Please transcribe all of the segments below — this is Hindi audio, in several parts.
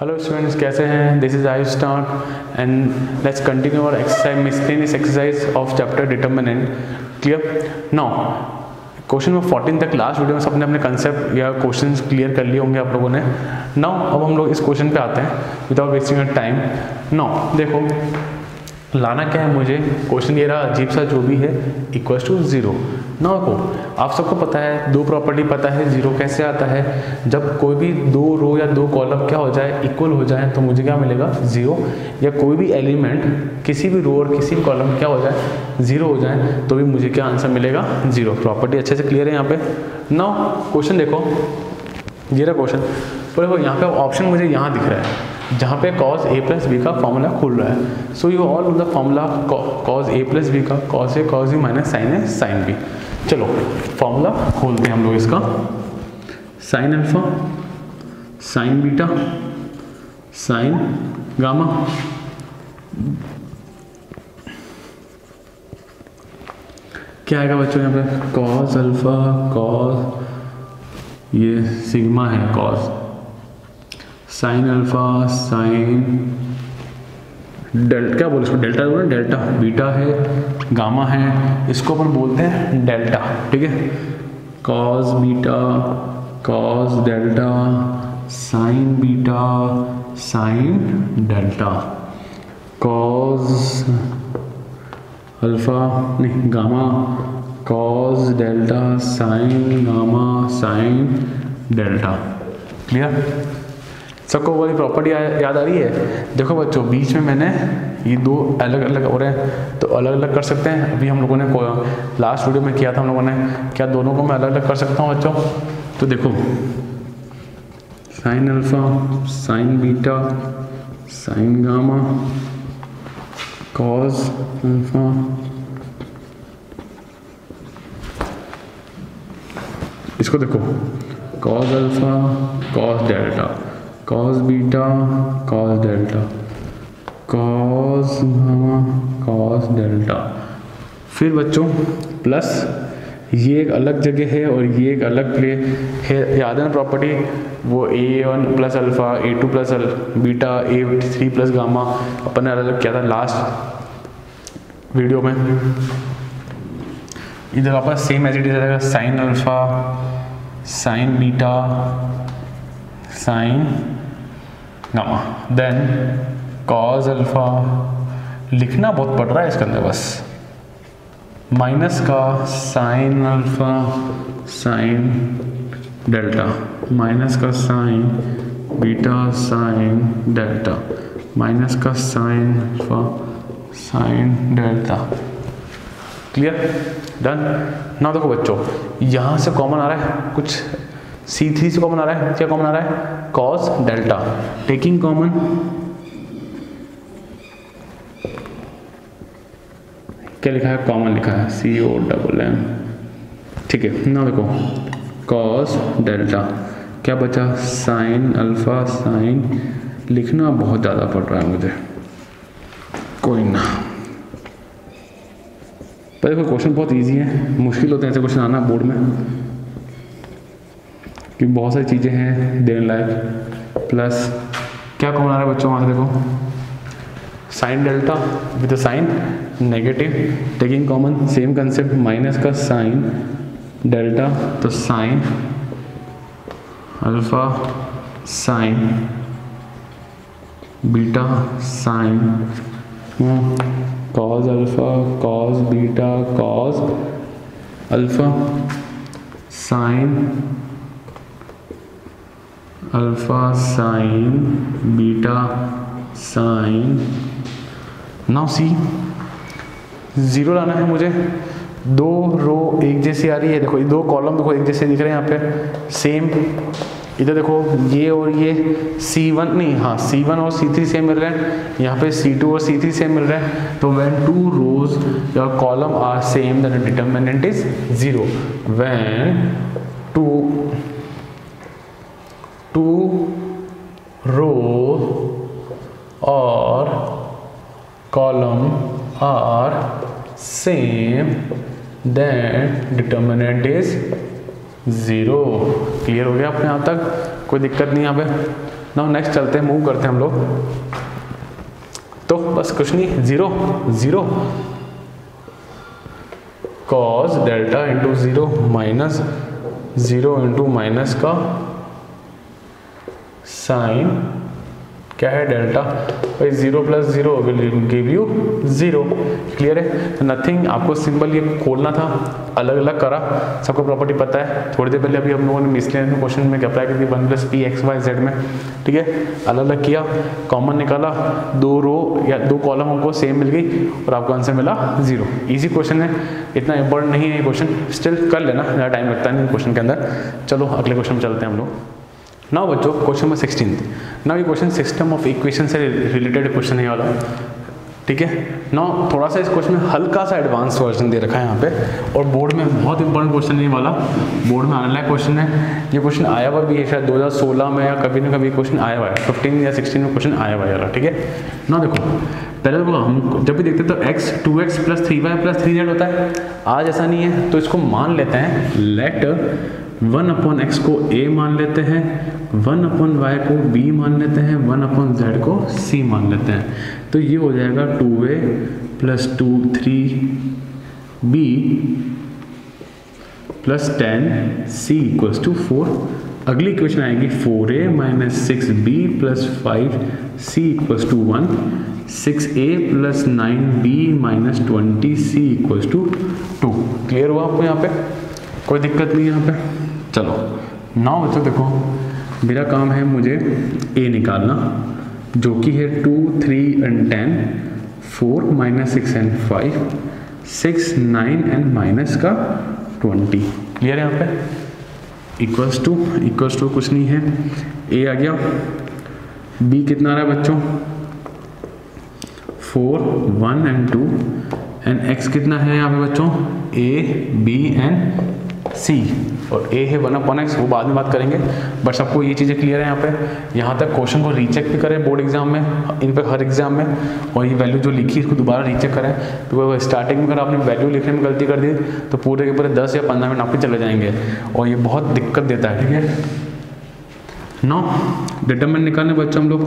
हेलो स्टूडेंट्स कैसे हैं? This is I start and let's continue our exercise miscellaneous exercise of chapter determinant clear now question number fourteen तक लास्ट वीडियो में सबने अपने कंसेप्ट या क्वेश्चंस क्लियर कर लिए होंगे आप लोगों ने। नाउ अब हम लोग इस क्वेश्चन पे आते हैं विदाउट वेस्टिंग टाइम नाउ देखो लाना क्या है मुझे? क्वेश्चन ये रहा, अजीब सा जो भी है इक्वल्स टू ज़ीरो ना को, आप सबको पता है, दो प्रॉपर्टी पता है ज़ीरो कैसे आता है? जब कोई भी दो रो या दो कॉलम क्या हो जाए इक्वल हो जाए तो मुझे क्या मिलेगा? ज़ीरो या कोई भी एलिमेंट किसी भी रो और किसी भी कॉलम क्या हो जाए ज़ीरो हो जाए तो भी मुझे क्या आंसर मिलेगा? ज़ीरो प्रॉपर्टी अच्छे से क्लियर है यहाँ पे? नाउ क्वेश्चन देखो. ये रहा क्वेश्चन तो देखो, यहाँ पे ऑप्शन मुझे यहाँ दिख रहा है। जहाँ पे कॉस ए प्लस बी का फॉर्मूला खुल रहा है। So you all the formula cos A plus B का cos A cos B minus sine A sine B चलो फॉर्मूला खोलते हैं हम लोग इसका। Sine alpha sine beta sine gamma क्या आएगा बच्चों यहाँ पे? कॉस अल्फ़ा कॉस ये सिग्मा है cos sine alpha, sine delta क्या बोले इसको, डेल्टा बोले डेल्टा, बीटा है, गामा है, इसको अपन बोलते हैं डेल्टा, ठीक है? Cos beta, cos delta, sine beta, sine delta, cos alpha, नहीं, gamma, cos delta, sine gamma, sine delta, clear? सबको वाली प्रॉपर्टी याद आ रही है? देखो बच्चों, बीच में मैंने ये दो अलग अलग हो रहे हैं तो अलग अलग कर सकते हैं। अभी हम लोगों ने लास्ट वीडियो में किया था हम लोगों ने। क्या दोनों को मैं अलग अलग कर सकता हूँ बच्चों? तो देखो। Sine alpha sine beta sine gamma cos alpha इसको देखो। Cos alpha cos delta cos beta cos delta cos gamma cos delta फिर बच्चों प्लस ये एक अलग जगह है और ये एक अलग प्ले है। याद है ना प्रॉपर्टी वो A one plus alpha A two plus Al beta A three plus gamma अपन ने अलग अलग किया था लास्ट वीडियो में। इधर वापस सेम एज इट इज़ रहेगा sine alpha sine beta sine gamma then cos alpha लिखना बहुत पड़ रहा है इसके अंदर बस। माइनस का sine alpha sine delta minus का sine beta sine delta minus का sine alpha sine delta clear done ना देखो बच्चों, यहाँ से कॉमन आ रहा है, कुछ सी थ्री से कॉमन आ रहा है, क्या कॉमन आ रहा है? कॉस डेल्टा टेकिंग कॉमन क्या लिखा है? कॉमन लिखा है। सी ओ डबल एम ठीक है, ना देखो। कॉस डेल्टा क्या बचा? साइन अल्फ़ा साइन लिखना बहुत ज़्यादा पड़ रहा है मुझे। कोई ना। पर देखो क्वेश्चन बहुत इजी है। मुश्किल होते हैं ऐसे क्वेश्चन आना बोर्ड में। क्योंकि बहुत सारी चीज़ें हैं देने लायक प्लस क्या कॉमन आ रहा है बच्चों वहाँ से देखो? Sine delta with sine negative taking common same concept minus का साइन डेल्टा तो sine alpha sine beta sine cos alpha cos beta cos alpha sine alpha sine, beta sine. Now see, zero लाना है मुझे। दो रो एक जैसी आ रही है। देखो दो कॉलम देखो, एक जैसे दिख रहे हैं यहाँ पे। सेम इधर देखो, ये और ये C1 नहीं हाँ C1 और C3 सेम मिल रहे हैं। यहाँ पे C2 और C3 सेम मिल रहे हैं। तो व्हेन टू रोज या column are same then determinant is zero when two two row और column are same then determinant is zero clear हो गया अपने यहाँ तक? कोई दिक्कत नहीं यहाँ पे? ना नेक्स्ट चलते हैं मूव करते हैं हम लोग। तो बस कुछ नहीं zero zero cos delta into zero minus zero into minus का साइन क्या है डेल्टा? भाई zero plus zero will give you zero. Clear है? नथिंग आपको सिंपल ये खोलना था अलग अलग करा। सबको प्रॉपर्टी पता है। थोड़ी देर पहले अभी हम लोगों ने मिसलेनियस क्वेश्चन में अप्लाई कर दी one plus P X Y Z में। ठीक है? अलग अलग किया कॉमन निकाला, दो रो या दो कॉलम हमको सेम मिल गई और आपको आंसर मिला ज़ीरो। ईजी क्वेश्चन है। इतना इंपॉर्टेंट नहीं है ये क्वेश्चन स्टिल कर लेना, ज़्यादा टाइम लगता नहीं क्वेश्चन के अंदर। चलो, अगले क्वेश्चन चलते हैं हम लोग। नाउ बच्चों क्वेश्चन नंबर सिक्सटीन नाउ ये क्वेश्चन सिस्टम ऑफ़ इक्वेशन से रिलेटेड क्वेश्चन है वाला। ठीक है? नाउ थोड़ा सा इस क्वेश्चन में हल्का सा एडवांस वर्जन दे रखा है यहाँ पे। और बोर्ड में बहुत इंपॉर्टेंट क्वेश्चन है वाला। बोर्ड में आने लायक क्वेश्चन है। ये क्वेश्चन आया हुआ भी है शायद 2016 में या कभी ना कभी क्वेश्चन आया हुआ है। 15 या 16 में क्वेश्चन आया हुआ है ठीक है? ना देखो, पहले तो हम जब भी देखते तो x 2x plus three Y plus three Z होता है। आज ऐसा नहीं है तो इसको मान लेते हैं। लेट वन अपॉन एक्स को ए मान लेते हैं। वन अपॉन वाई को बी मान लेते हैं, वन अपॉन जेड को सी मान लेते हैं। तो ये हो जाएगा two A plus two three B plus ten C equals to four. अगली क्वेश्चन आएगी four A minus six B plus five C equals to one. Six A plus nine B minus twenty C equals to two. Clear हुआ आपको यहाँ पे? कोई दिक्कत नहीं यहाँ पे? चलो। नाउ बच्चों देखो मेरा काम है मुझे ए निकालना, जो कि है two three and ten four minus six and five six nine and minus का ट्वेंटी क्लियर है यहाँ पे? इक्वल्स टू इक्वल्स टू कुछ नहीं है। ए आ गया। बी कितना आ रहा है बच्चों? Four one and two and x कितना है यहाँ पे बच्चों? ए बी एंड सी और ए है वन अपॉन एक्स वो बाद में बात करेंगे। बट सबको ये चीज़ें क्लियर है यहाँ पे। यहाँ तक क्वेश्चन को रीचेक भी करें बोर्ड एग्ज़ाम में, इन पर हर एग्ज़ाम में। और ये वैल्यू जो लिखी, इसको दोबारा रीचेक करें। तो स्टार्टिंग में अगर आपने वैल्यू लिखने में गलती कर दी तो पूरे के पूरे दस या पंद्रह मिनट आपके चले जाएँगे। और ये बहुत दिक्कत देता है, ठीक है? नौ डिटर्मिन निकालने बच्चों हम लोग,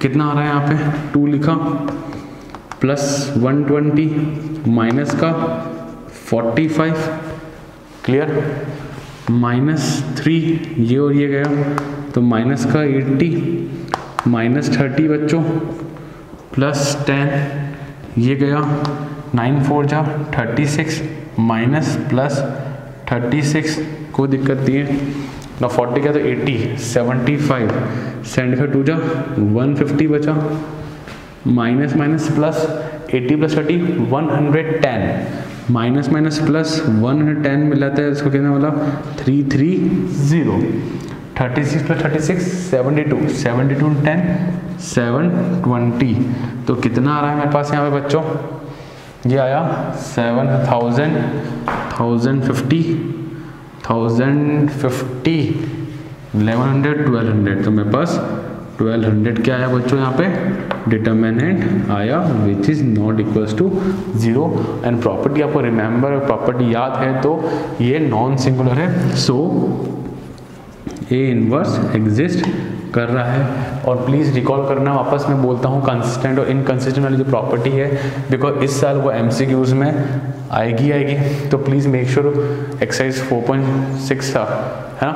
कितना आ रहा है यहाँ पे? टू लिखा। प्लस वन ट्वेंटी माइनस का forty five clear minus three ये और ये गया। तो माइनस का एट्टी माइनस थर्टी बच्चों प्लस टेन ये गया। नाइन फोर जा thirty six minus plus thirty six कोई दिक्कत नहीं है। ना फोर्टी का तो एट्टी सेवेंटी फाइव सेंड का टू जा वन फिफ्टी बचा। Minus minus plus eighty plus thirty one hundred ten minus minus plus one ten मिलाता है, इसको कहने वाला three three, zero. Thirty six plus thirty six, seventy two. Seventy two ten, seven twenty. तो कितना आ रहा है मेरे पास यहाँ पे बच्चों? ये आया seven thousand thousand fifty thousand fifty, eleven hundred, twelve hundred. तो मेरे पास ट्वेल्व हंड्रेड क्या आया बच्चों यहाँ पे? डिटर्मिनेंट आया which is not equals to zero and property आपको रिमेंबर प्रॉपर्टी याद है तो ये नॉन सिंगुलर है. सो ए इनवर्स एग्जिस्ट कर रहा है. और प्लीज़ रिकॉल करना, वापस मैं बोलता हूँ कंसिस्टेंट और इनकन्सिस्टेंट वाली जो प्रॉपर्टी है बिकॉज़ इस साल वो एम में आएगी आएगी. तो प्लीज़ मेक श्योर एक्सरसाइज 4.6 था. है ना?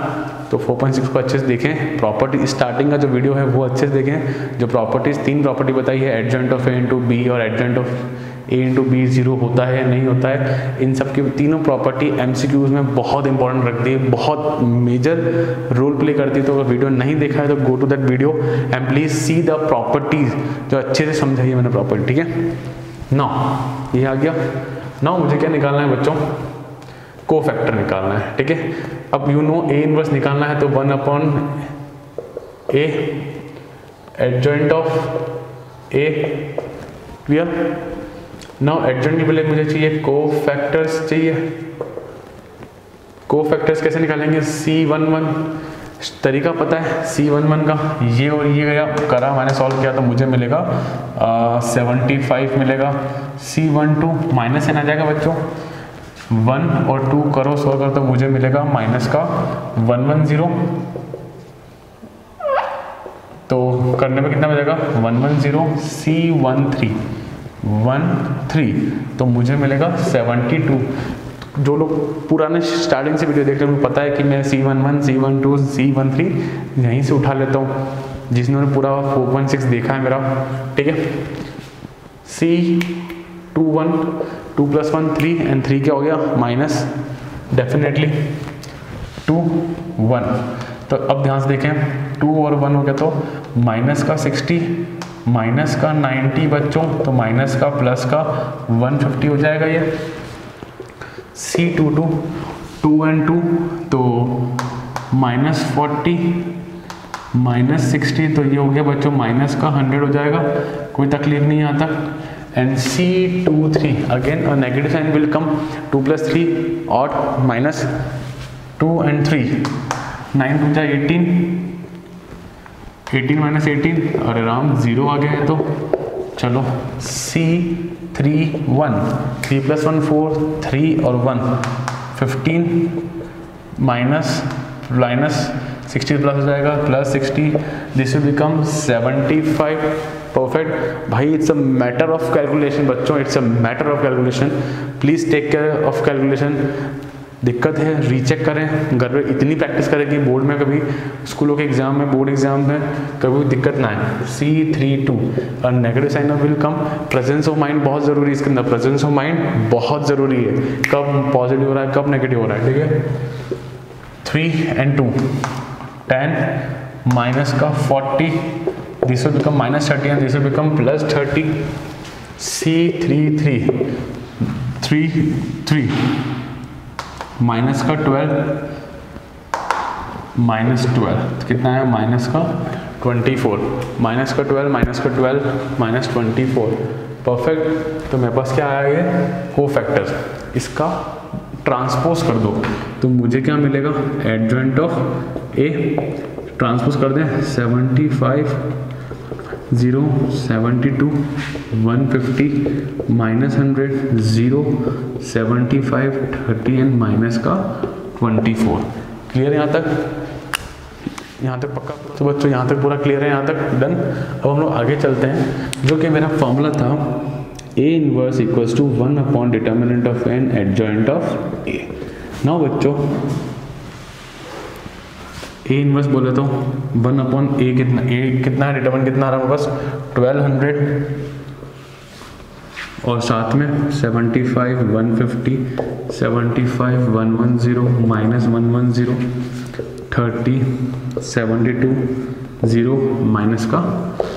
तो 4.6 को अच्छे से देखें। प्रॉपर्टी स्टार्टिंग का जो वीडियो है, वो अच्छे से देखें। जो प्रॉपर्टीज़ तीन प्रॉपर्टी बताई है adjoint of A into B और adjoint of A into B zero होता है नहीं होता है, इन सब की तीनों प्रॉपर्टी एम में बहुत इंपॉर्टेंट रखती है बहुत मेजर रोल प्ले करती है। तो अगर वीडियो नहीं देखा है तो go to that video and please see the properties जो अच्छे से समझाइए मैंने प्रॉपर्टी ठीक है? नौ ये आ गया। नौ मुझे क्या निकालना है बच्चों? को फैक्टर निकालना है, ठीक है? अब यू नो ए इनवर्स निकालना है तो one upon A adjoint of A clear now adjoint के पहले मुझे चाहिए को फैक्टर्स चाहिए। को फैक्टर्स कैसे निकालेंगे? सी वन वन तरीका पता है सी वन वन का? ये और ये गया, करा, मैंने सॉल्व किया तो मुझे मिलेगा सेवेंटी फाइव मिलेगा। C one two minus N आ जाएगा बच्चों। वन और टू करो सॉल्व कर तो मुझे मिलेगा माइनस का वन वन ज़ीरो तो करने में कितना बचेगा one one zero C one three one three तो मुझे मिलेगा सेवेंटी टू जो लोग पुराने स्टार्टिंग से वीडियो देख रहे हैं, उनको पता है कि मैं C one one C one two C one three यहीं से उठा लेता हूँ, जिसने पूरा फोर पॉइंट सिक्स देखा है मेरा। ठीक है? C two one two plus one three and three क्या हो गया? Minus definitely two one. तो अब ध्यान से देखें, टू और वन हो गया तो माइनस का सिक्सटी, माइनस का नाइन्टी बच्चों तो माइनस का प्लस का वन फिफ्टी हो जाएगा ये। C two two two and two तो माइनस फोर्टी, माइनस सिक्सटी तो ये हो गया बच्चों, माइनस का हंड्रेड हो जाएगा। कोई तकलीफ़ नहीं तक। And C two three again negative sign will come to plus three और minus two and three nine two जाए एटीन एटीन माइनस एटीन और आराम ज़ीरो आ गया है तो। चलो C three one three plus one four three और one fifteen minus minus sixty plus हो जाएगा. Plus sixty this will become seventy five perfect भाई it's a matter of calculation बच्चों it's a matter of calculation please take care of calculation दिक्कत है रीचेक करें. घर पर इतनी प्रैक्टिस करें कि बोर्ड में कभी स्कूलों के एग्ज़ाम में बोर्ड एग्ज़ाम में कभी दिक्कत ना आए. C three two negative sign of will come presence of mind बहुत ज़रूरी है इसके अंदर. प्रेजेंस ऑफ़ माइंड बहुत ज़रूरी है. कब पॉजिटिव हो रहा है, कब नेगेटिव हो रहा है, ठीक है? Three and two ten minus का forty become minus thirty and this will become plus thirty C three three three three minus का ट्वेल्व माइनस ट्वेल्व कितना है माइनस का? ट्वेंटी फोर माइनस का ट्वेल्व माइनस का twelve minus twenty four perfect तो मेरे पास क्या आया ये? को फैक्टर इसका ट्रांसपोज कर दो. तो मुझे क्या मिलेगा? एडजॉइंट ऑफ़ ए ट्रांसपोज कर दें. Seventy five zero seventy two one fifty minus hundred zero seventy five thirty and minus का ट्वेंटी फोर क्लियर यहाँ तक? यहाँ तक पक्का? तो बच्चों, यहाँ तक पूरा क्लियर है? यहाँ तक डन अब हम लोग आगे चलते हैं। जो कि मेरा फॉर्मूला था A inverse equals to one upon determinant of an adjoint of A now बच्चों ए इनवर्स बोले तो वन अपॉन ए कितना ए कितना है? डिटर्मिन कितना आ रहा है ट्वेल्व हंड्रेड। और साथ में seventy five, one fifty seventy five, one one zero, minus one one zero, thirty seventy two, zero, minus का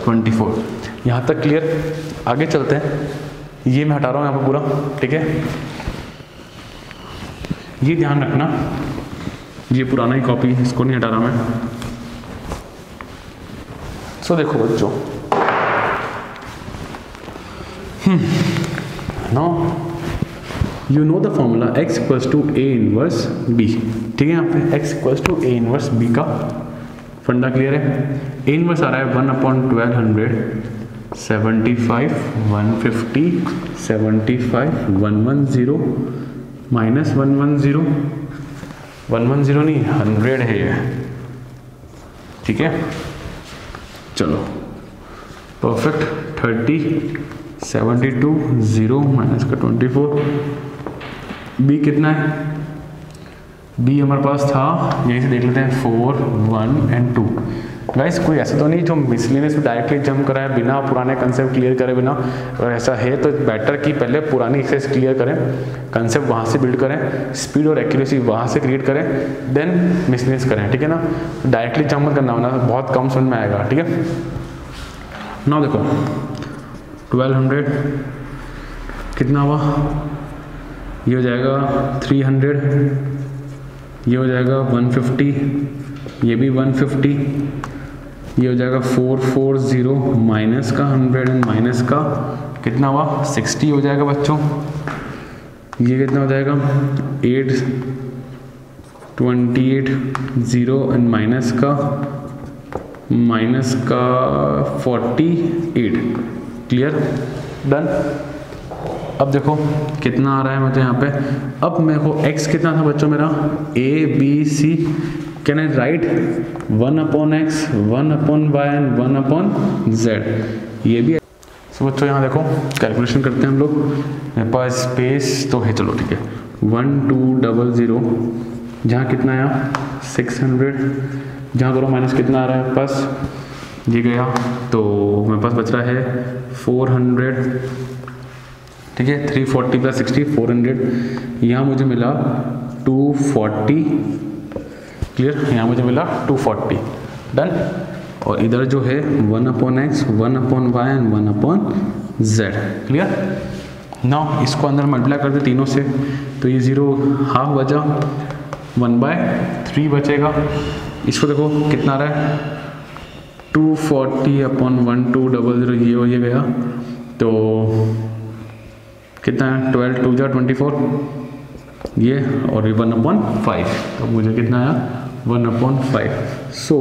ट्वेंटी फोर। यहाँ तक क्लियर? आगे चलते हैं। ये मैं हटा रहा हूँ यहाँ पर पूरा, ठीक है? ये ध्यान रखना। ये पुराना ही कॉपी है इसको नहीं हटा रहा मैं। सो so, देखो बच्चों। No you know the formula x equals to A inverse B ठीक है यहाँ पे? x equals to A inverse B का फंडा क्लियर है? ए इनवर्स आ रहा है one upon twelve hundred seventy five one fifty seventy five one one zero minus one one zero. One one zero नहीं हंड्रेड है ये। ठीक है? चलो। Perfect thirty seventy two zero minus का ट्वेंटी फोर बी कितना है? बी हमारे पास था, यहीं से देख लेते हैं four one and two guys कोई ऐसा तो नहीं जो मिसलिनियस में डायरेक्टली जंप कराए, बिना पुराने कंसेप्ट क्लियर करे, बिना अगर ऐसा है तो बेटर कि पहले पुरानी एक्सरसाइज क्लियर करें कंसेप्ट वहाँ से बिल्ड करें स्पीड और एक्यूरेसी वहाँ से क्रिएट करें देन मिसलिनियस करें, ठीक है ना? डायरेक्टली जंप करना होना बहुत कम समझ में आएगा, ठीक है? ना देखो ट्वेल्व हंड्रेड कितना हुआ? ये हो जाएगा थ्री हंड्रेड ये हो जाएगा वन फिफ्टी ये भी वन फिफ्टी ये हो जाएगा फोर फोर ज़ीरो माइनस का, हंड्रेड एंड माइनस का। कितना हुआ? सिक्सटी हो जाएगा बच्चों। ये कितना हो जाएगा? Eight twenty eight zero and minus का माइनस का फोर्टी एट। क्लियर? डन? अब देखो कितना आ रहा है मुझे यहाँ पे। अब मेरे को x कितना था बच्चों मेरा? A, b, c can I write one upon x one upon y and one upon z ये भी सो बच्चों, यहाँ देखो कैलकुलेशन करते हैं हम लोग। मेरे पास स्पेस तो है, चलो, ठीक है। वन टू डबल ज़ीरो जहाँ कितना आया? सिक्स हंड्रेड जहाँ करो माइनस कितना आ रहा है? पास ये गया। तो मेरे पास बच रहा है फोर हंड्रेड ठीक है? Three forty plus sixty four hundred यहाँ मुझे मिला टू फोर्टी क्लियर यहाँ मुझे मिला टू फोर्टी डन और इधर जो है one upon x one upon y and one upon z clear ना इसको अंदर मल्टीप्लाई कर दे तीनों से। तो ये ज़ीरो हाफ़ बचा वन बाय थ्री बचेगा। इसको देखो, कितना आ रहा है? Two forty upon one two double zero ये हो ये गया। तो कितना है? ट्वेल्व टू जो ट्वेंटी फोर ये और ये वन अपॉन फाइव तो मुझे कितना आया? One upon five. So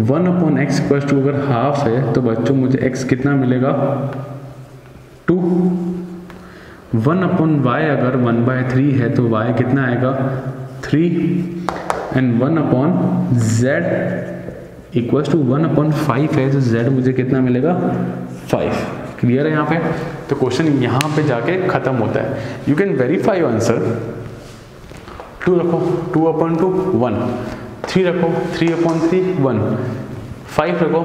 one upon x plus two अगर हाफ़ है तो बच्चों, मुझे एक्स कितना मिलेगा? टू वन अपॉन वाई अगर वन बाय थ्री है तो वाई कितना आएगा? Three and one upon z equals to one upon five है तो जेड मुझे कितना मिलेगा? फाइव क्लियर है यहाँ पे? तो क्वेश्चन यहाँ पे जाके ख़त्म होता है। You can verify answer two रखो two upon two one three रखो three upon three one five रखो,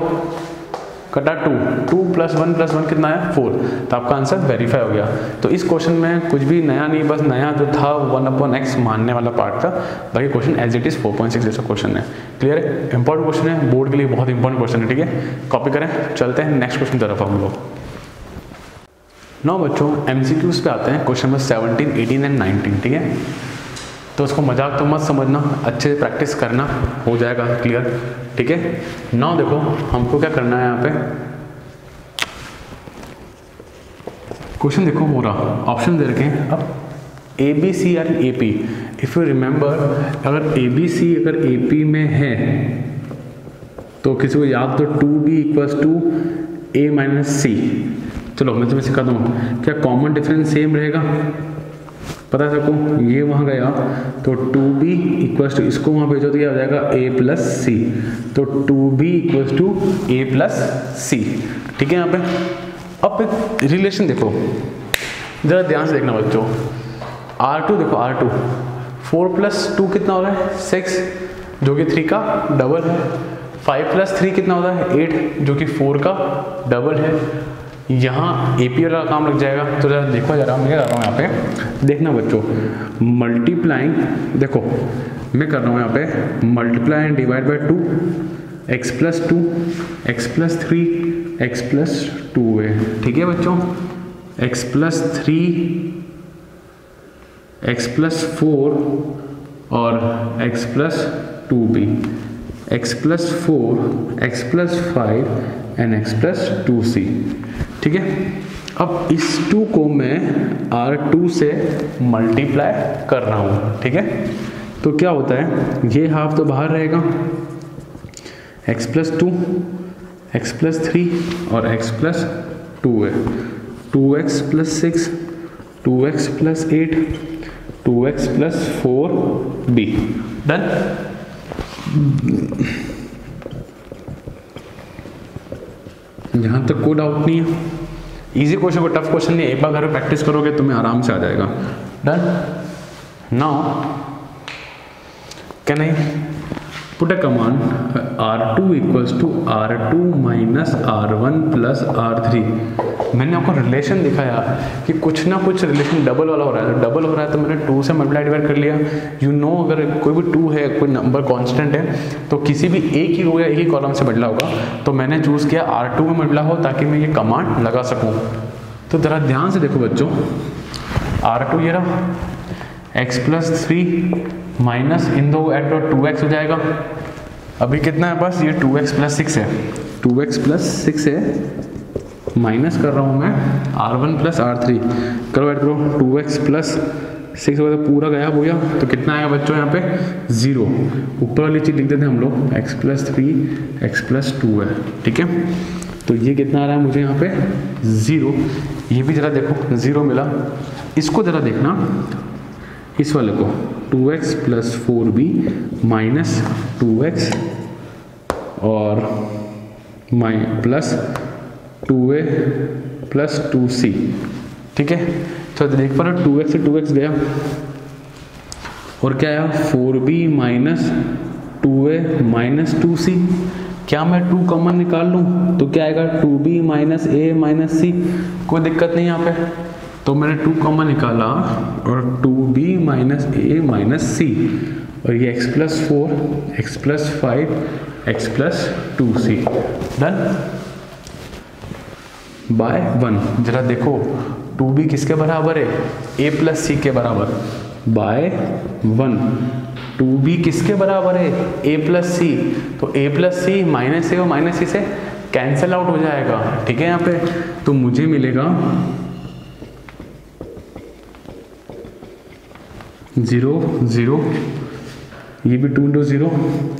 कटा two two plus one plus one कितना है? फोर तो आपका आंसर वेरीफाई हो गया। तो इस क्वेश्चन में कुछ भी नया नहीं, बस नया जो था वन अपॉन एक्स मानने वाला पार्ट था। बाकी question as it is four point six जैसा क्वेश्चन है। क्लियर है? इंपॉर्टेंट क्वेश्चन है। बोर्ड के लिए बहुत इंपॉर्टेंट क्वेश्चन है, ठीक है? कॉपी करें। चलते हैं नेक्स्ट क्वेश्चन तरफ़ हम लोग। नौ बच्चों एम पे आते हैं। Question number seventeen eighteen and nineteen ठीक है? तो उसको मज़ाक तो मत समझना, अच्छे से प्रैक्टिस करना, हो जाएगा क्लियर ठीक है? नाउ देखो, हमको क्या करना है यहाँ पे? क्वेश्चन देखो पूरा ऑप्शन दे रखे हैं। अब A B C and A P if you remember अगर ए बी सी अगर ए पी में है तो किसी को याद तो two B equals to A minus C चलो, मैं तुम्हें सिखा दूँ क्या कॉमन डिफरेंस सेम रहेगा? पता है सबको? ये वहाँ गया तो टू बी इक्वल्स टू इसको वहाँ भेजो तो क्या हो जाएगा ए प्लस सी तो two B equals to A plus C ठीक है यहाँ पे? अब एक रिलेशन देखो। ज़रा ध्यान से देखना बच्चों। आर टू देखो R two four plus two कितना हो रहा है? सिक्स जो कि थ्री का डबल है। फाइव प्लस थ्री कितना होता है? एट जो कि फोर का डबल है। यहाँ ए पी वाला काम लग जाएगा। तो ज़रा देखो, जरा मैं कर रहा हूँ यहाँ पे। देखना बच्चों मल्टीप्लाइंग देखो, मैं कर रहा हूँ यहाँ पे multiply and divide by two x plus two x plus three x plus two है। ठीक है बच्चों? X plus three x plus four और x plus two B x plus four x plus five and x plus two C ठीक है? अब इस टू को मैं आर टू से मल्टीप्लाई कर रहा हूँ, ठीक है? तो क्या होता है? ये हाफ़ तो बाहर रहेगा। X plus two x plus three और एक्स प्लस टू है। Two x plus six two x plus eight two x plus four B done यहाँ तक कोई डाउट नहीं है। इजी क्वेश्चन को टफ क्वेश्चन नहीं एक बार घर प्रैक्टिस करोगे तुम्हें आराम से आ जाएगा। Done now can I put a command uh, r2 equals to r2 minus r1 plus r3 मैंने आपको रिलेशन दिखाया कि कुछ ना कुछ रिलेशन डबल वाला हो रहा है। डबल हो रहा है तो मैंने टू से मल्टीप्लाई डिवाइड कर लिया। यू नो अगर कोई भी टू है, कोई नंबर कांस्टेंट है तो किसी भी एक ही रो या एक ही कॉलम से बदला होगा। तो मैंने चूज़ किया आर टू में बदला हो ताकि मैं ये कमांड लगा सकूँ। तो ज़रा ध्यान से देखो बच्चों। आर टू ये रहा। एक्स प्लस थ्री माइनस इन दो एड टू एक्स हो जाएगा। अभी कितना है बस? ये टू एक्स प्लस सिक्स है। टू एक्स प्लस सिक्स है। माइनस कर रहा हूँ मैं R one plus R three करो ऐड करो टू एक्स प्लस सिक्स तो पूरा गया भैया तो कितना आएगा बच्चों यहाँ पे? ज़ीरो ऊपर वाली चीज़ लिख देते हैं हम लोग x plus three x plus two है, ठीक है? तो ये कितना आ रहा है मुझे यहाँ पे? ज़ीरो ये भी ज़रा देखो ज़ीरो मिला। इसको ज़रा देखना, इस वाले को two x plus four B minus two x और माइ plus two A plus two C, ठीक है? तो देख पा रहे टू एक्स से टू एक्स गया। और क्या आया? Four B minus two A minus two C. क्या मैं टू कॉमन निकाल लूँ? तो क्या आएगा? Two B minus A minus C. कोई दिक्कत नहीं यहाँ पे। तो मैंने टू कॉमन निकाला और two B minus A minus C. और ये x plus four, x plus five, x plus two C. Done? By one जरा देखो टू बी किसके बराबर है? ए प्लस सी के बराबर। बाय वन टू बी किसके बराबर है? ए प्लस सी तो ए प्लस सी माइनस ए और माइनस सी से कैंसिल आउट हो जाएगा। ठीक है यहाँ पे? तो मुझे मिलेगा ज़ीरो ज़ीरो ये भी टू इंटू ज़ीरो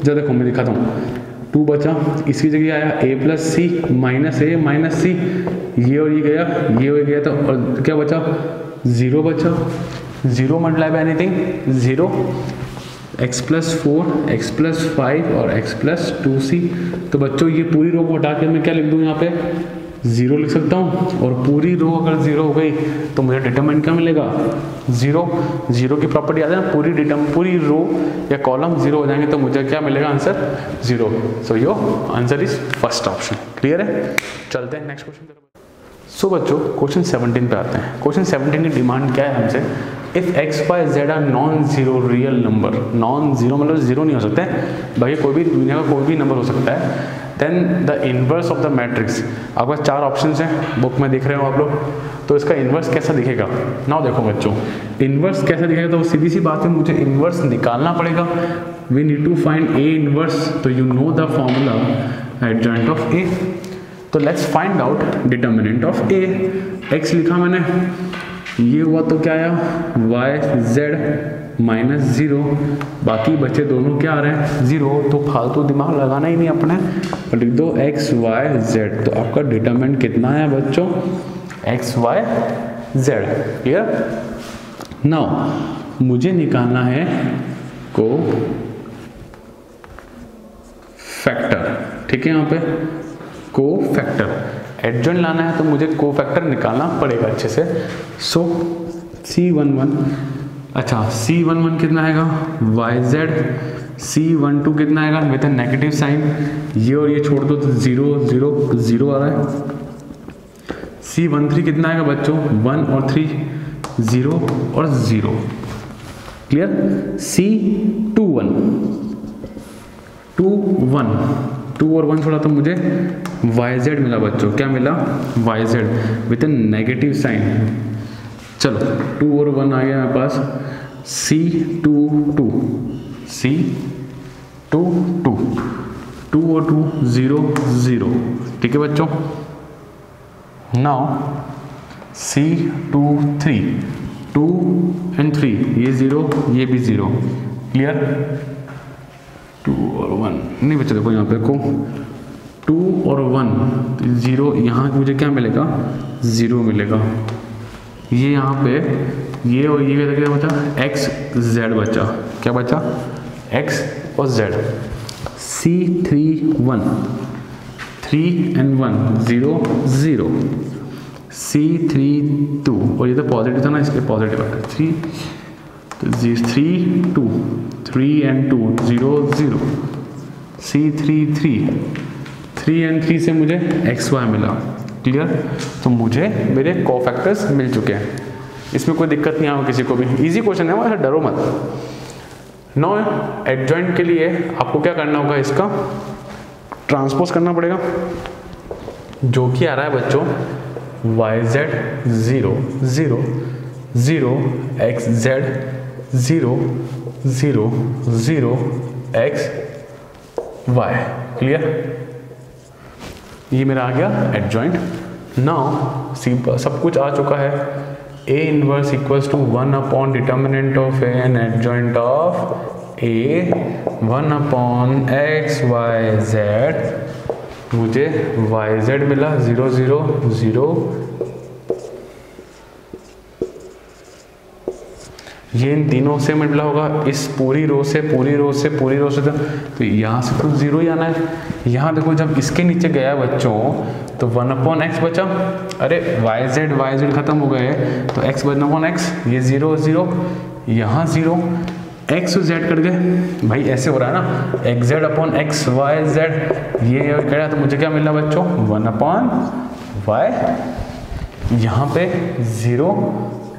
जब देखो मैं दिखाता हूँ। टू बचा, इसकी जगह आया A plus C minus A minus C ये और ये गया, ये और गया था और क्या बचा? ज़ीरो बचा। Zero multiply by anything zero x plus four x plus five और एक्स प्लस टू सी तो बच्चों, ये पूरी रो को हटा के मैं क्या लिख दूँ यहाँ पे? ज़ीरो लिख सकता हूँ और पूरी रो अगर ज़ीरो हो गई तो मुझे डिटरमिनेंट क्या मिलेगा। ज़ीरो ज़ीरो की प्रॉपर्टी याद है ना? पूरी डिटर्म पूरी रो या कॉलम ज़ीरो हो जाएँगे तो मुझे क्या मिलेगा answer zero. So your answer is first option clear है? चलते हैं नेक्स्ट क्वेश्चन सो बच्चों क्वेश्चन 17 पे आते हैं। क्वेश्चन 17 की डिमांड क्या है हमसे? If x y z are non zero real number non zero मतलब ज़ीरो नहीं हो सकते भाई कोई भी दुनिया का कोई भी नंबर हो सकता है then the inverse of the matrix आपके पास चार ऑप्शन हैं बुक में देख रहे हो आप लोग तो इसका इन्वर्स कैसा दिखेगा? ना देखो बच्चों इन्वर्स कैसा दिखेगा? तो सीधी सी बात है, मुझे इन्वर्स निकालना पड़ेगा। We need to find a inverse तो you know the formula adjoint of a तो let's find out determinant of a x लिखा मैंने ये हुआ तो क्या आया? वाई जेड माइनस ज़ीरो बाकी बच्चे दोनों क्या आ रहे हैं? ज़ीरो तो फालतू दिमाग लगाना ही नहीं अपने। लिख दो एक्स वाई जेड तो आपका डिटर्मेंट कितना है बच्चों? X y z clear now मुझे निकालना है को फैक्टर ठीक है यहाँ पे? को फैक्टर एडजॉइंट लाना है तो मुझे को फैक्टर निकालना पड़ेगा अच्छे से। सो सी वन वन अच्छा सी वन वन कितना आएगा? Y z c one two कितना आएगा? विथ नेगेटिव साइन ये और ये छोड़ दो तो ज़ीरो ज़ीरो ज़ीरो आ रहा है। सी वन थ्री कितना आएगा बच्चों? वन और थ्री ज़ीरो और zero clear c two one two one two और वन छोड़ा तो मुझे वाई जेड मिला बच्चों। क्या मिला? Y z with negative sign चलो, टू और वन आ गया मेरे पास। C two two c two two two और टू ज़ीरो ज़ीरो। ठीक है बच्चों? Now c two three two and three ये ज़ीरो, ये भी ज़ीरो। क्लियर टू और वन। नहीं बच्चे, देखो यहाँ पे को टू और वन, ज़ीरो, यहाँ मुझे क्या मिलेगा? ज़ीरो मिलेगा। ये यहाँ पे, ये और ये क्या बचा? एक्स जेड बचा। क्या बचा? एक्स और z c three one three and one zero zero c three two और ये तो पॉजिटिव था ना, इसके पॉजिटिव है three three two three and two zero zero c three three three and three से मुझे एक्स वाई मिला। क्लियर तो मुझे मेरे कोफैक्टर्स मिल चुके हैं। इसमें कोई दिक्कत नहीं आएगा किसी को भी। इजी क्वेश्चन है वैसे डरो मत। नो एडजॉइंट के लिए आपको क्या करना होगा इसका? ट्रांसपोज करना पड़ेगा। जो कि आ रहा है बच्चों y z zero zero zero x z zero zero zero x y clear ये मेरा आ गया एडजॉइंट नाउ सी सब कुछ आ चुका है. A inverse equals to one upon determinant of an adjoint of a one upon x y z मुझे वाई जेड मिला ज़ीरो ज़ीरो ज़ीरो ये इन तीनों से मल्टीप्लाई होगा, इस पूरी रो से, पूरी रो से, पूरी रो से तो यहाँ से तो ज़ीरो ही आना है। यहाँ देखो जब इसके नीचे गया बच्चों तो वन अपॉन एक्स बचा। अरे, वाई जेड वाई जेड खत्म हो गए। तो एक्स वन अपॉन एक्स, ये ज़ीरो ज़ीरो, यहाँ ज़ीरो। एक्स जेड कट गए। भाई, ऐसे हो रहा है ना। X z upon x, y z, ये कह रहा तो मुझे क्या मिला बच्चों? One upon y. यहाँ पे zero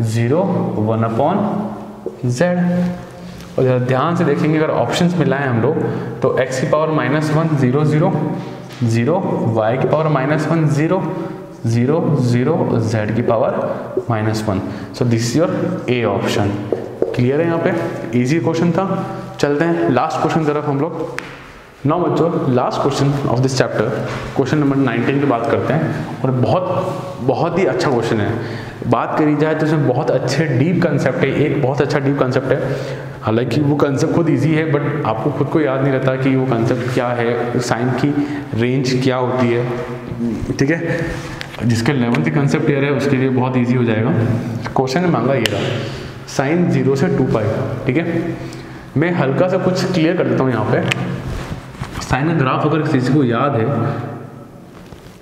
zero, one upon z और ज़रा ध्यान से देखेंगे, अगर ऑप्शंस मिलाएँ हम लोग तो एक्स की power minus one zero zero zero y की power minus one zero zero zero z की power minus one so this your a option clear है यहाँ पे? इजी क्वेश्चन था. चलते हैं. लास्ट क्वेश्चन तरफ़ हम लोग. नौ बच्चों last question of this chapter question number 19 की बात करते हैं, और बहुत बहुत ही अच्छा क्वेश्चन है। बात करी जाए तो इसमें बहुत अच्छे डीप कंसेप्ट है, एक बहुत अच्छा डीप कंसेप्ट है। हालाँकि वो कंसेप्ट खुद इजी है बट आपको खुद को याद नहीं रहता कि वो कंसेप्ट क्या है साइन की रेंज क्या होती है। ठीक है? जिसके लेवंथ कंसेप्ट ईयर है, उसके लिए बहुत ईजी हो जाएगा। क्वेश्चन मांगा ये रहा साइन ज़ीरो से टू पाई ठीक है? मैं हल्का सा कुछ क्लियर कर देता हूँ यहाँ पे। साइन का ग्राफ अगर किसी को याद है,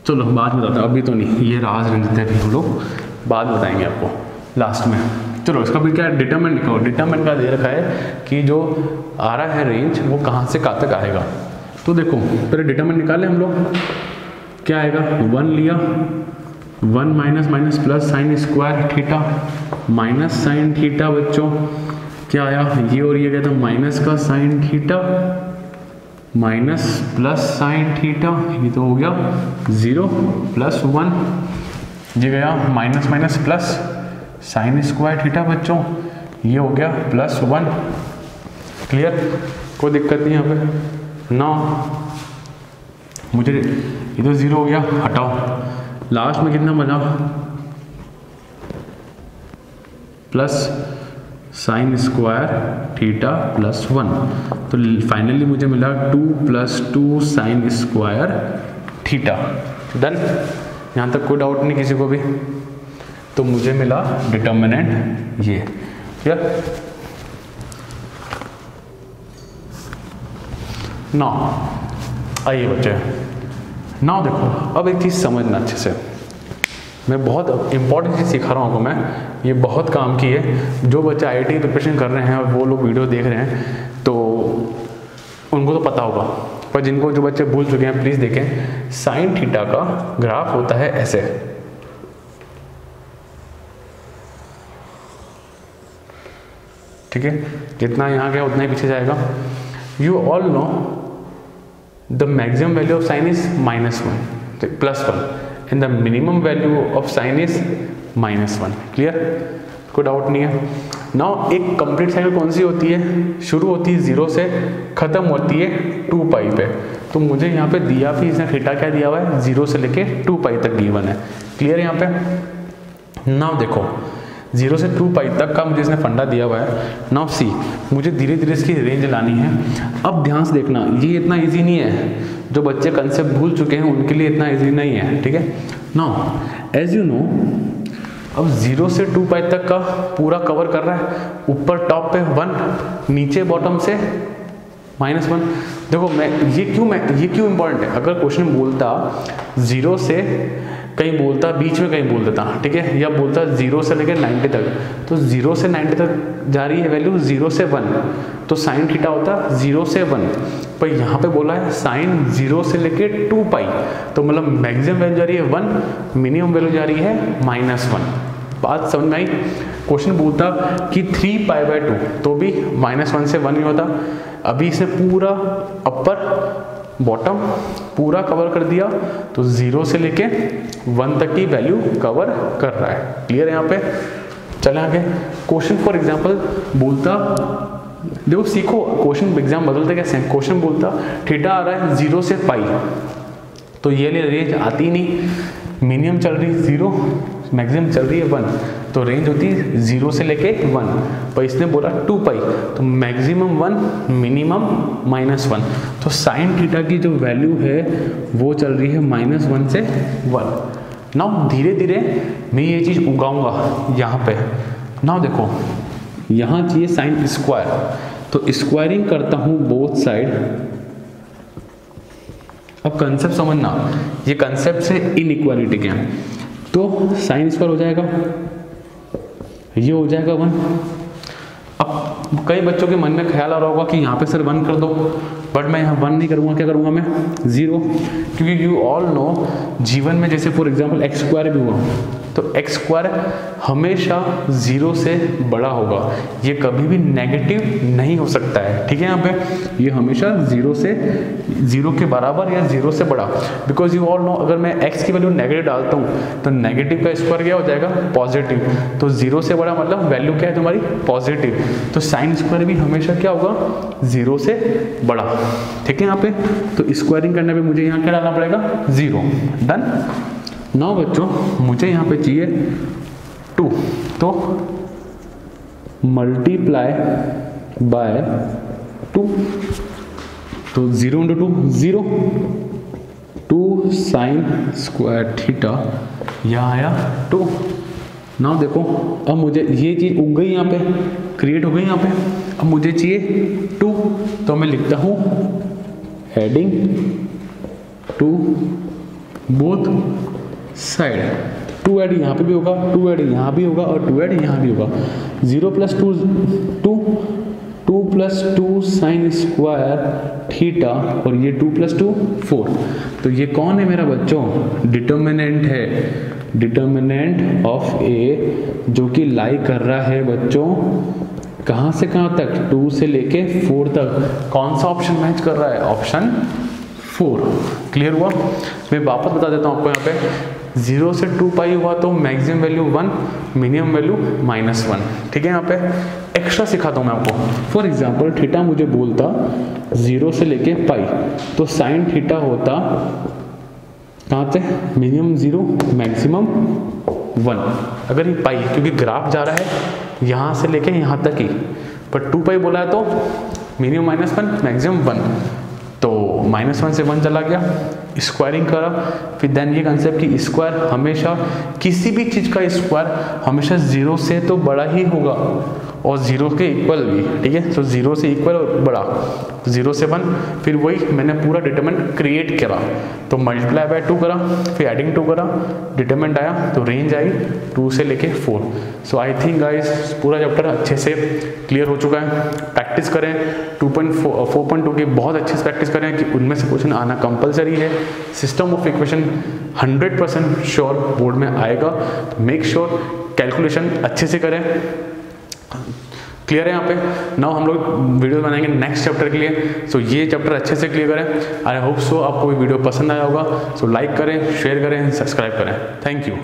चलो बाद में बताते अभी तो नहीं, ये राज देते अभी हम लोग बाद बताएँगे आपको लास्ट में। चलो, इसका भी क्या डिटर्मेंट लिखा डिटर्मेंट का दे रखा है कि जो आ रहा है रेंज वो कहाँ से कहाँ तक आएगा। तो देखो, पहले डिटर्मेंट निकाले हम लोग। क्या आएगा? वन लिया। One minus minus plus sine square theta minus sine theta बच्चों। क्या आया? ये और ये कहता माइनस का sine theta minus plus sine theta ये तो हो गया ज़ीरो प्लस वन ये गया minus minus plus sine square theta बच्चों, ये हो गया प्लस वन क्लियर कोई दिक्कत नहीं यहाँ पे। नौ मुझे ये तो ज़ीरो हो गया, हटाओ। लास्ट में कितना बना? Plus sine square theta plus one तो फाइनली मुझे मिला two plus two sine square theta done यहाँ तक कोई डाउट नहीं किसी को भी? तो मुझे मिला डिटर्मिनेंट ये। क्लियर नौ आइए बच्चे। ना देखो, अब एक चीज़ समझना अच्छे से। मैं बहुत इंपॉर्टेंट चीज़ सिखा रहा हूँ आपको मैं। ये बहुत काम की है। जो बच्चे आई टी प्रिपरेशन कर रहे हैं और वो लोग वीडियो देख रहे हैं। तो उनको तो पता होगा। पर जिनको जो बच्चे भूल चुके हैं प्लीज़ देखें साइन थीटा का ग्राफ होता है ऐसे। ठीक है? जितना यहाँ गया, उतना ही पीछे जाएगा। You all know the maximum value of sine is minus 1 plus 1 and the minimum value of sine is minus 1 clear? कोई डाउट नहीं है? नाउ एक कंप्लीट साइकिल कौन सी होती है? शुरू होती है ज़ीरो से खत्म होती है टू पाई पे। तो मुझे यहाँ पे दिया भी इसने थीटा क्या दिया हुआ है? ज़ीरो से लेके टू पाई तक गिवन है। क्लियर यहाँ पे? नाउ देखो ज़ीरो से टू पाई तक का मुझे इसने फंडा दिया हुआ है। नाउ सी मुझे धीरे धीरे इसकी रेंज लानी है। अब ध्यान से देखना, ये इतना इजी नहीं है। जो बच्चे कंसेप्ट भूल चुके हैं, उनके लिए इतना इजी नहीं है, ठीक है? नाउ एज यू नो अब ज़ीरो से टू पाई तक का पूरा कवर कर रहा है। ऊपर टॉप पे वन नीचे बॉटम से माइनस वन देखो, मैं, ये क्यों मैं, ये क्यों इंपॉर्टेंट है? अगर क्वेश्चन बोलता ज़ीरो से कहीं बोलता, बीच में कहीं बोल देता, ठीक है? या बोलता ज़ीरो से लेकर नाइन्टी तक। तो ज़ीरो से नाइन्टी तक जा रही है वैल्यू ज़ीरो से वन तो साइन थीटा होता ज़ीरो से वन पर यहाँ पे बोला है साइन ज़ीरो से लेके टू पाई तो मतलब मैक्सिमम वैल्यू जा रही है वन मिनिमम वैल्यू जा रही है माइनस वन बात समझ में आई? क्वेश्चन बोलता कि थ्री पाई बाय टू तो भी माइनस वन से वन ही होता। अभी इसे पूरा अपर बॉटम पूरा कवर कर दिया तो ज़ीरो से लेके वन तक की वैल्यू कवर कर रहा है। क्लियर है यहाँ पे? चले आगे। क्वेश्चन फॉर एग्जांपल बोलता, देखो, सीखो क्वेश्चन एग्ज़ाम बदलते कैसे हैं? क्वेश्चन बोलता थीटा आ रहा है ज़ीरो से पाई तो ये रेंज आती नहीं। मिनिमम चल रही ज़ीरो मैक्सिमम चल रही है वन तो रेंज होती है ज़ीरो से लेके वन पर इसने बोला टू पाई तो maximum one minimum minus one तो साइन थीटा की जो वैल्यू है, वो चल रही है माइनस वन से वन नाउ धीरे धीरे मैं ये चीज़ उगाऊँगा यहाँ पे. नाउ देखो, यहाँ चाहिए साइन स्क्वायर तो स्क्वायरिंग करता हूँ बोथ साइड अब कंसेप्ट समझना. ये कंसेप्ट से इनइक्वालिटी है तो साइन स्क्वायर हो जाएगा. ये हो जाएगा वन। अब कई बच्चों के मन में ख्याल आ रहा होगा कि यहाँ पे सर वन कर दो बट मैं यहाँ वन नहीं करूँगा, क्या करूँगा मैं? ज़ीरो क्योंकि यू ऑल नो जीवन में जैसे फॉर एग्ज़ाम्पल एक्स स्क्वायर भी हुआ तो एक्स स्क्वायर हमेशा ज़ीरो से बड़ा होगा। ये कभी भी नेगेटिव नहीं हो सकता है। ठीक है यहाँ पे? ये हमेशा ज़ीरो से ज़ीरो के बराबर या ज़ीरो से बड़ा। बिकॉज़ यू ऑल नो अगर मैं एक्स की वैल्यू नेगेटिव डालता हूँ तो नेगेटिव का स्क्वायर क्या हो जाएगा? पॉजिटिव तो ज़ीरो से बड़ा मतलब वैल्यू क्या है तुम्हारी? पॉजिटिव तो साइन स्क्वायर भी हमेशा क्या होगा? ज़ीरो से बड़ा। ठीक है यहाँ पे? तो स्क्वायरिंग करने पर मुझे यहाँ क्या डालना पड़ेगा? ज़ीरो डन नौ बच्चों, मुझे यहाँ पे चाहिए टू तो मल्टीप्लाई बाय टू तो zero into two zero two sine square theta यहाँ आया टू ना देखो, अब मुझे ये चीज़ उग गई यहाँ पे क्रिएट हो गई यहाँ पे. अब मुझे चाहिए टू तो मैं लिखता हूँ adding two both side two add यहाँ पे भी होगा, टू एड यहाँ भी होगा और टू एड यहाँ भी होगा। Zero plus two two two plus two sine square theta और ये टू प्लस टू फोर तो ये कौन है मेरा बच्चों? डिटर्मिनेंट है। डिटर्मिनेंट ऑफ़ ए जो कि लाई कर रहा है बच्चों। कहाँ से कहाँ तक? टू से लेके फोर तक। कौन सा ऑप्शन मैच कर रहा है? ऑप्शन फोर क्लियर हुआ? मैं वापस बता देता हूँ आपको यहाँ पे। ज़ीरो से टू पाई हुआ तो maximum value one, minimum value minus one. ठीक है यहाँ पे? एक्स्ट्रा सिखाता हूँ मैं आपको। फॉर एग्ज़ाम्पल थीटा मुझे बोलता ज़ीरो से लेके पाई। तो साइन थीटा होता कहाँ से? Minimum zero, maximum one. अगर ये पाई, क्योंकि ग्राफ जा रहा है, यहाँ से लेके यहाँ तक ही। पर टू पाई बोला है तो minimum minus one, maximum one. Minus one से वन चला गया। स्क्वायरिंग करा। फिर देन ये कंसेप्ट कि स्क्वायर हमेशा किसी भी चीज़ का स्क्वायर हमेशा ज़ीरो से तो बड़ा ही होगा और ज़ीरो के इक्वल भी, ठीक है? तो ज़ीरो से इक्वल और बड़ा। ज़ीरो से वन फिर वही मैंने पूरा डिटरमेंट क्रिएट करा। तो मल्टीप्लाई बाय टू करा, फिर एडिंग टू करा डिटरमेंट आया तो रेंज आई टू से लेके four so I think guys पूरा चैप्टर अच्छे से क्लियर हो चुका है। प्रैक्टिस करें। Two point four point two की बहुत अच्छे से प्रैक्टिस करें कि उनमें से क्वेश्चन आना कंपलसरी है। System of equation hundred percent sure board में आएगा। मेक श्योर कैलकुलेशन अच्छे से करें। क्लियर है यहाँ पे? नाउ हम लोग वीडियो बनाएँगे नेक्स्ट चैप्टर के लिए। सो so, ये चैप्टर अच्छे से क्लियर करें। आई होप सो आपको वीडियो पसंद आया होगा। सो so, लाइक करें शेयर करें सब्सक्राइब करें। Thank you